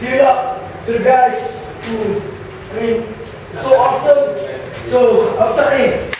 Give it up to the guys who, I mean, so awesome. So, outside in.